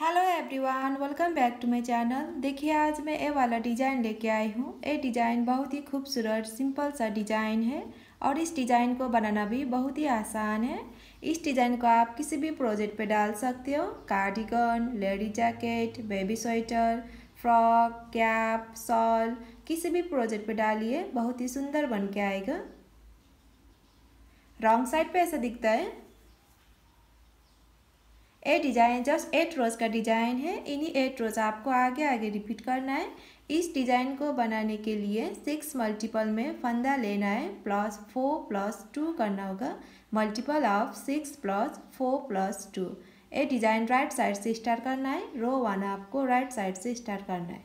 Hello everyone welcome back to my channel देखिए, आज मैं ये वाला डिज़ाइन लेके आई हूँ। ये डिज़ाइन बहुत ही खूबसूरत सिंपल सा डिज़ाइन है और इस डिज़ाइन को बनाना भी बहुत ही आसान है। इस डिज़ाइन को आप किसी भी प्रोजेक्ट पे डाल सकते हो। Cardigan lady jacket baby sweater frock cap sol किसी भी प्रोजेक्ट पे डालिए, बहुत ही सुंदर बन के आएगा। रॉन्ग साइड पे ऐसा दिखता है? A design just eight rows का डिज़ाइन है। इन्हीं एट रोज़ आपको आगे आगे रिपीट करना है। इस डिज़ाइन को बनाने के लिए सिक्स मल्टीपल में फंदा लेना है। प्लस फोर प्लस टू करना होगा। Multiple of six plus four plus two A design right side से स्टार्ट करना है। रो वन आपको राइट साइड से स्टार्ट करना है।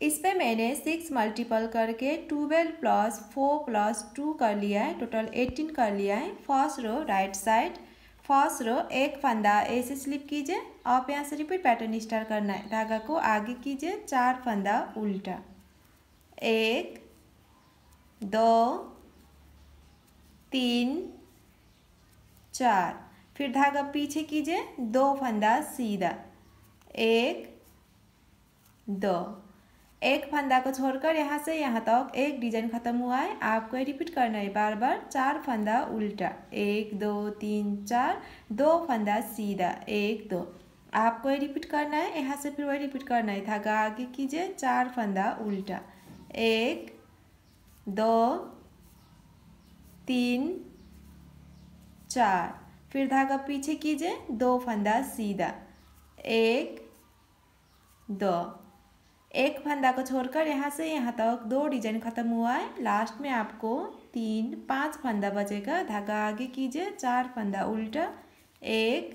इस पे मैंने सिक्स मल्टीपल करके twelve plus four plus two कर लिया है टोटल एटीन कर लिया है। First row right side first row एक फंदा ऐसे स्लिप कीजिए। आप यहाँ से रिपीट पैटर्न स्टार्ट करना है। धागा को आगे कीजिए, चार फंदा उल्टा। एक, दो, तीन, चार। फिर धागा पीछे कीजिए, दो फंदा सीधा। एक, दो। एक फंदा को छोड़कर यहाँ से यहाँ तक एक डिज़ाइन खत्म हुआ है। आपको रिपीट करना है बार बार। चार फंदा उल्टा। एक, दो, तीन, चार। दो फंदा सीधा। एक, दो। आपको रिपीट करना है। यहाँ से फिर वही रिपीट करना है। धागा आगे कीजिए। चार फंदा उल्टा। एक, दो, तीन, चार। फिर धागा पीछे कीजिए। दो फंदा सीधा। एक, दो। एक फंदा को छोड़कर यहाँ से यहाँ तक दो डिज़ाइन खत्म हुआ है। लास्ट में आपको तीन, पाँच फंदा बचेगा। धागा आगे कीजिए, चार फंदा उल्टा। एक,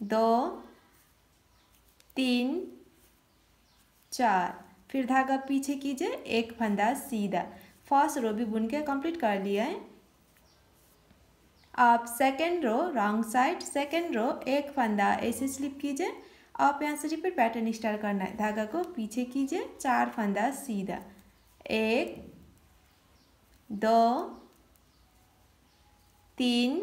दो, तीन, चार। फिर धागा पीछे कीजिए, एक फंदा सीधा। फ़र्स्ट रो भी बुन के कंप्लीट कर लिया है। आप second row wrong side second row एक फंदा ऐसे स्लिप कीजिए। आप यहाँ से रिपीट पैटर्न स्टार्ट करना है। धागा को पीछे कीजिए, चार फंदा सीधा। एक, दो, तीन,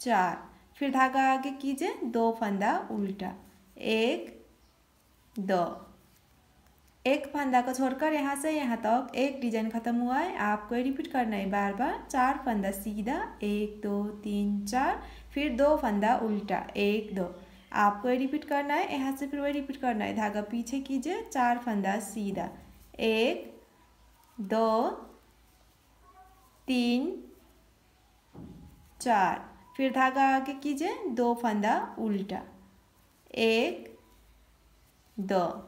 चार। फिर धागा आगे कीजिए, दो फंदा उल्टा। एक, दो। एक फंदा को छोड़कर यहाँ से, यहाँ तक तो एक डिज़ाइन खत्म हुआ है। आपको रिपीट करना है बार बार। चार फंदा सीधा, एक, दो, तीन, चार। फिर दो फंदा उल्टा। एक, दो। आपको ये रिपीट करना है, यहाँ से फिर वही रिपीट करना है। धागा पीछे कीजिए, चार फंदा सीधा। एक, दो, तीन, चार। फिर धागा आगे कीजिए, दो फंदा उल्टा। एक, दो।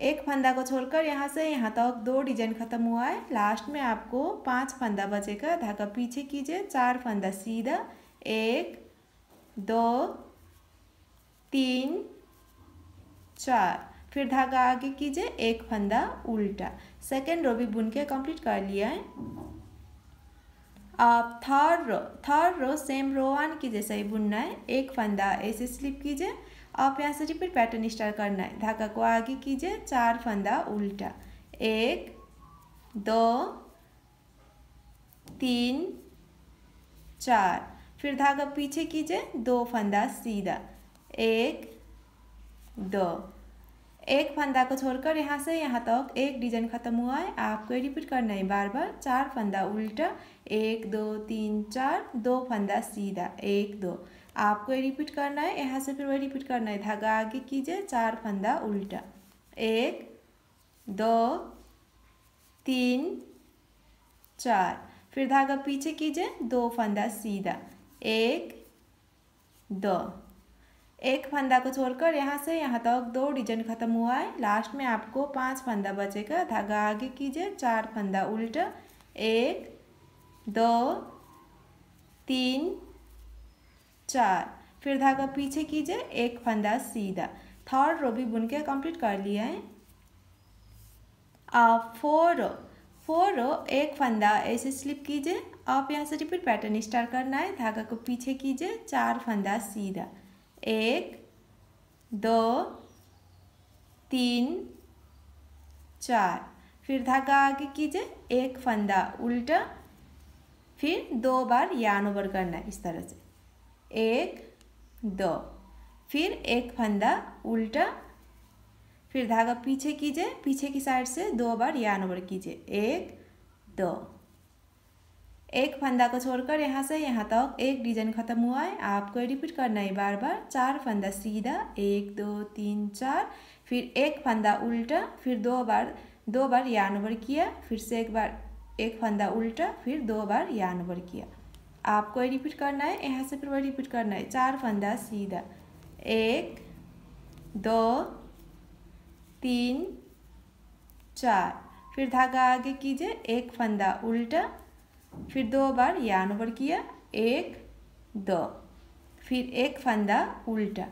एक फंदा को छोड़कर यहाँ से, यहाँ तक तो दो डिज़ाइन खत्म हुआ है। लास्ट में आपको पाँच फंदा बचेगा। धागा पीछे कीजिए, चार फंदा सीधा। एक, दो तीन, चार। फिर धागा आगे कीजिए, एक फंदा उल्टा। सेकेंड रो भी बुन के कंप्लीट कर लिया है। आप third row third row same row one की जैसा ही बुनना है। एक फंदा ऐसे स्लिप कीजिए। आप यहाँ से रिपीट पैटर्न स्टार्ट करना है। धागा को आगे कीजिए, चार फंदा उल्टा। एक, दो, तीन, चार। फिर धागा पीछे कीजिए, दो फंदा सीधा। एक, दो। एक फंदा को छोड़कर यहाँ से यहाँ तक एक डिज़ाइन खत्म हुआ है। आपको रिपीट करना है बार बार। चार फंदा उल्टा, एक, दो, तीन, चार, दो फंदा सीधा, एक, दो। आपको रिपीट करना है। यहाँ से फिर वही रिपीट करना है। धागा आगे कीजिए, चार फंदा उल्टा। एक, दो, तीन, चार। फिर धागा पीछे कीजिए, दो फंदा सीधा। एक, दो। एक फंदा को छोड़कर यहाँ से यहाँ तक दो डिज़ाइन खत्म हुआ है। लास्ट में आपको पाँच फंदा बचेगा। धागा आगे कीजिए। चार फंदा उल्टा। एक, दो, तीन, चार। फिर धागा पीछे कीजिए। एक फंदा सीधा। थर्ड रो भी बुन के कंप्लीट कर लिया है। आप फोर रो फोर रो एक फंदा ऐसे स्लिप कीजिए। आप यहाँ से रिपीट पैटर्न स्टार्ट करना है। धागा को पीछे कीजिए। चार फंदा सीधा। एक, दो, तीन, चार। फिर धागा आगे कीजिए, एक फंदा। उल्टा, फिर दो बार यान ओवर करना है इस तरह से। एक, दो। फिर एक फंदा, उल्टा। फिर धागा पीछे कीजिए, पीछे की साइड से दो बार यान ओवर कीजिए। एक, दो। एक फंदा को छोड़कर यहाँ से यहाँ तक एक डिज़ाइन खत्म हुआ है। आपको रिपीट करना है बार बार। चार फंदा सीधा, एक, दो, तीन, चार, फिर एक फंदा उल्टा, फिर दो बार दो बार यान ओवर किया, फिर से एक बार, एक फंदा उल्टा, फिर दो बार यान ओवर किया। आपको रिपीट करना है, यहाँ से फिर वही रिपीट करना है। चार फंदा सीधा, एक, दो, तीन, चार, फिर धागा आगे कीजिए। एक फंदा उल्टा फिर दो बार यान ओवर किया, एक, दो। फिर एक फंदा उल्टा।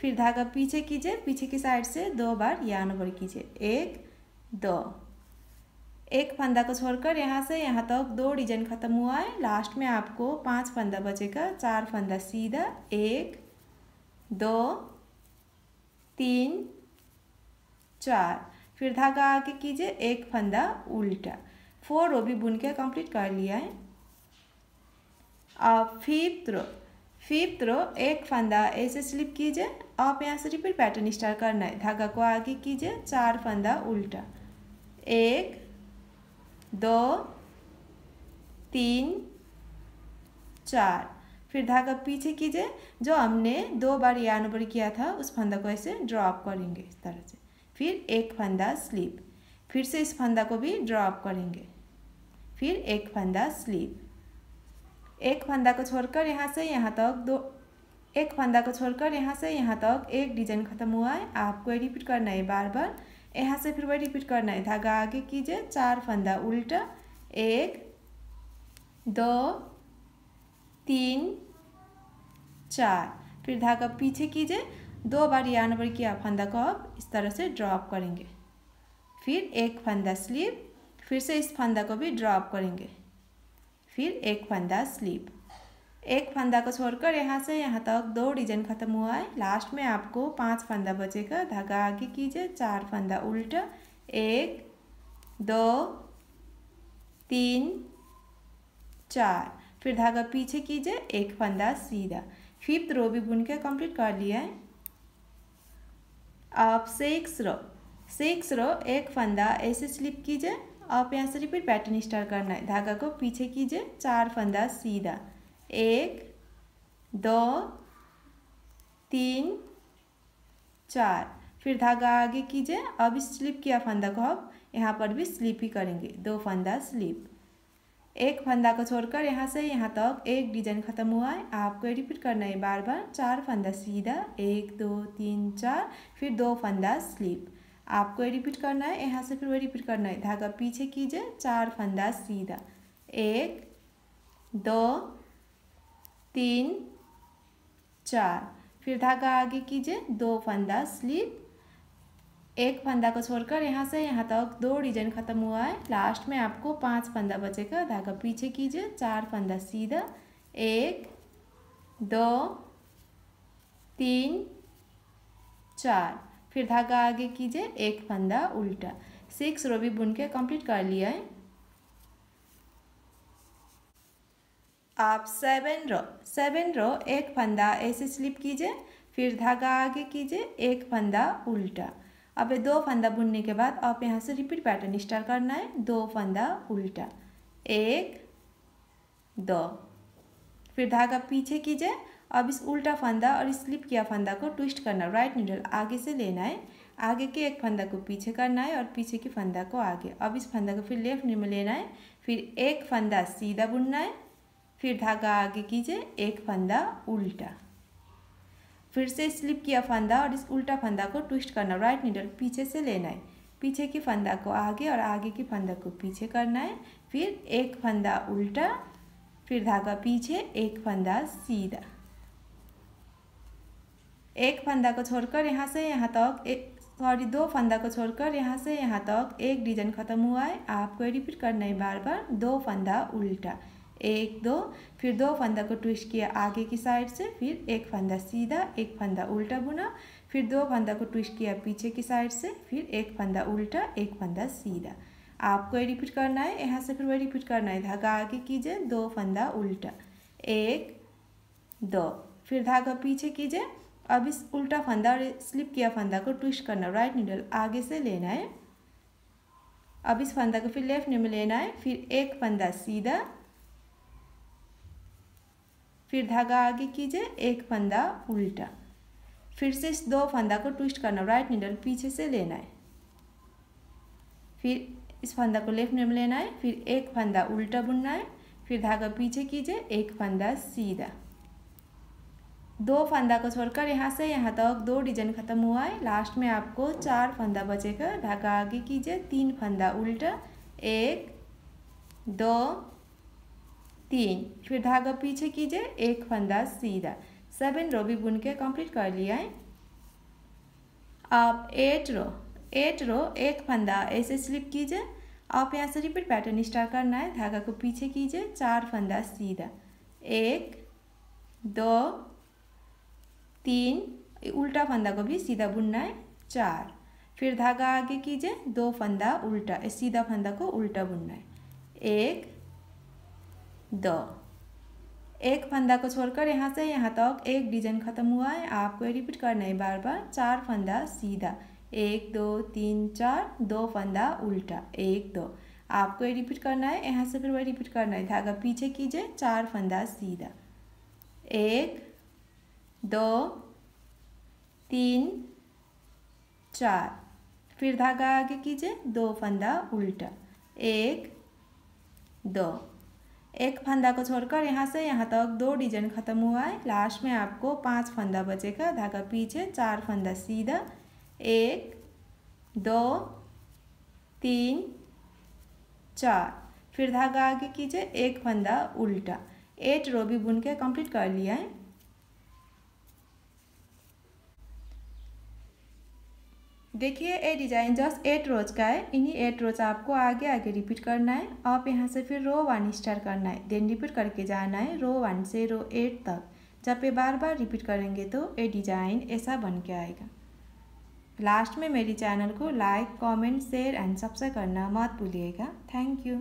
फिर धागा पीछे कीजिए, पीछे की साइड से दो बार यान ओवर कीजिए। एक, दो। एक फंदा को छोड़कर यहाँ से यहाँ तक तो दो डिज़ाइन खत्म हुआ है। लास्ट में आपको पाँच फंदा बचेगा। चार फंदा सीधा। एक, दो, तीन, चार। फिर धागा आगे कीजिए। एक फंदा उल्टा। फोर रो भी बुन के कंप्लीट कर लिया है। अब फिफ्थ रो फिफ्थ रो एक फंदा ऐसे स्लिप कीजिए। आप यहाँ से रिपीट पैटर्न स्टार्ट करना है। धागा को आगे कीजिए। चार फंदा उल्टा। एक, दो, तीन, चार। फिर धागा पीछे कीजिए। जो हमने दो बार यान ऊपर किया था, उस फंदा को ऐसे ड्रॉप करेंगे इस तरह से। फिर एक फंदा स्लिप फिर से इस फंदा को भी ड्रॉप करेंगे। फिर एक फंदा स्लीप। एक फंदा को छोड़कर यहाँ से, यहाँ तक दो, एक फंदा को छोड़कर यहाँ से, यहाँ तक एक डिज़ाइन खत्म हुआ है। आपको रिपीट करना है बार बार। यहाँ से फिर वही रिपीट करना है। धागा आगे कीजिए। चार फंदा उल्टा। एक, दो, तीन, चार। फिर धागा पीछे कीजिए। दो बार या नंबर किया फंदा को आप इस तरह से ड्रॉप करेंगे। फिर एक फंदा स्लीप। फिर से इस फंदा को भी ड्रॉप करेंगे। फिर एक फंदा स्लीप एक फंदा को छोड़कर यहाँ से यहाँ तक दो डिज़ाइन खत्म हुआ है। लास्ट में आपको पाँच फंदा बचेगा। धागा आगे कीजिए। चार फंदा उल्टा। एक, दो, तीन, चार। फिर धागा पीछे कीजिए। एक फंदा सीधा। फिफ्थ रो भी बुन के कंप्लीट कर लिया है। आप सिक्स रो सिक्स रो एक फंदा ऐसे स्लिप कीजिए। आप यहाँ से रिपीट पैटर्न स्टार्ट करना है। धागा को पीछे कीजिए, चार फंदा सीधा। एक, दो, तीन, चार। फिर धागा आगे कीजिए। अब स्लिप किया फंदा को अब यहाँ पर भी स्लिप ही करेंगे। दो फंदा स्लिप एक फंदा को छोड़कर यहाँ से यहाँ तक तो एक डिज़ाइन खत्म हुआ है। आपको रिपीट करना है बार बार। चार फंदा सीधा। एक, दो, तीन, चार। फिर दो फंदा स्लिप आपको ये रिपीट करना है, यहाँ से फिर वही रिपीट करना है। धागा पीछे कीजिए, चार फंदा सीधा। एक, दो, तीन, चार। फिर धागा आगे कीजिए, दो फंदा स्लीप एक फंदा को छोड़कर यहाँ से, यहाँ तक दो डिज़ाइन खत्म हुआ है। लास्ट में आपको पाँच फंदा बचेगा। धागा पीछे कीजिए, चार फंदा सीधा। एक, दो, तीन, चार। फिर धागा आगे कीजिए, एक फंदा उल्टा। सिक्स रो भी बुन के कंप्लीट कर लिया है। आप सेवन रो सेवन रो, एक फंदा ऐसे स्लिप कीजिए, फिर धागा आगे कीजिए, एक फंदा उल्टा। अब ये दो फंदा बुनने के बाद आप यहाँ से रिपीट पैटर्न स्टार्ट करना है, दो फंदा उल्टा। एक, दो। फिर धागा पीछे कीजिए अब इस उल्टा फंदा और इस स्लिप किया फंदा को ट्विस्ट करना राइट नीडल आगे से लेना है, आगे के एक फंदा को पीछे करना है और पीछे की फंदा को आगे। अब इस फंदा को फिर लेफ़्ट में लेना है, फिर एक फंदा सीधा बुनना है, फिर धागा आगे कीजिए, एक फंदा उल्टा। फिर से स्लिप किया फंदा और इस उल्टा फंदा को ट्विस्ट करना राइट नीडल पीछे से लेना है। पीछे की फंदा को आगे और आगे की फंदा को पीछे करना है, फिर एक फंदा उल्टा, फिर धागा पीछे, एक फंदा सीधा। एक फंदा को छोड़कर यहाँ से यहाँ तक एक सॉरी दो फंदा को छोड़कर यहाँ से यहाँ तक एक डिज़ाइन खत्म हुआ है। आपको रिपीट करना है बार बार। दो फंदा उल्टा। एक, दो, फिर दो फंदा को ट्विस्ट किया आगे की साइड से, फिर एक फंदा सीधा, एक फंदा उल्टा बुना, फिर दो फंदा को ट्विस्ट किया पीछे की साइड से, फिर एक फंदा उल्टा, एक फंदा सीधा। आपको ये रिपीट करना है। यहाँ से फिर वही रिपीट करना है। धागा आगे कीजिए, दो फंदा उल्टा। एक, दो, फिर धागा पीछे कीजिए। अब इस उल्टा फंदा और स्लिप किया फंदा को ट्विस्ट करना राइट नीडल आगे से लेना है। अब इस फंदा को फिर लेफ़्ट में लेना है, फिर एक फंदा सीधा। फिर धागा आगे कीजिए, एक फंदा उल्टा। फिर से इस दो फंदा को ट्विस्ट करना राइट नीडल पीछे से लेना है। फिर इस फंदा को लेफ़्ट में लेना है, फिर एक फंदा उल्टा बुनना है, फिर धागा पीछे कीजिए, एक फंदा सीधा। दो फंदा को छोड़कर यहाँ से यहाँ तक दो डिज़ाइन खत्म हुआ है। लास्ट में आपको चार फंदा बचेगा। धागा आगे कीजिए, तीन फंदा, उल्टा, एक, दो, तीन। फिर धागा पीछे कीजिए, एक फंदा सीधा। सेवन रो भी बुन के कंप्लीट कर लिया है। आप एट रो एट रो, एक फंदा ऐसे स्लिप कीजिए। आप यहाँ से रिपीट पैटर्न स्टार्ट करना है। धागा को पीछे कीजिए, चार फंदा सीधा। एक, दो तीन उल्टा फंदा को भी सीधा बुनना है, चार। फिर धागा आगे कीजिए, दो फंदा उल्टा सीधा फंदा को उल्टा बुनना है। एक, दो। एक फंदा को छोड़कर यहाँ से, यहाँ तक तो एक डिज़ाइन खत्म हुआ है, आपको रिपीट करना है बार बार, चार फंदा सीधा। एक, दो, तीन, चार, दो फंदा उल्टा, एक, दो। आपको ये रिपीट करना है, यहाँ से फिर वही रिपीट करना है, धागा पीछे कीजिए, चार फंदा सीधा। एक दो, तीन, चार। फिर धागा आगे कीजिए, दो फंदा उल्टा। एक, दो। एक फंदा को छोड़कर यहाँ से यहाँ तक दो डिज़ाइन खत्म हुआ है। लास्ट में आपको पाँच फंदा बचेगा। धागा पीछे, चार फंदा सीधा। एक, दो, तीन, चार। फिर धागा आगे कीजिए, एक फंदा उल्टा। एट रो भी बुन के कंप्लीट कर लिया है। देखिए ये डिज़ाइन जस्ट एट रोज का है। इन्हीं एट रोज आपको आगे आगे रिपीट करना है। आप यहाँ से फिर रो वन स्टार करना है। देन रिपीट करके जाना है रो वन से रो एट तक। जब ये बार बार रिपीट करेंगे तो ये डिज़ाइन ऐसा बन के आएगा। लास्ट में मेरी चैनल को like comment share and subscribe करना मत भूलिएगा। Thank you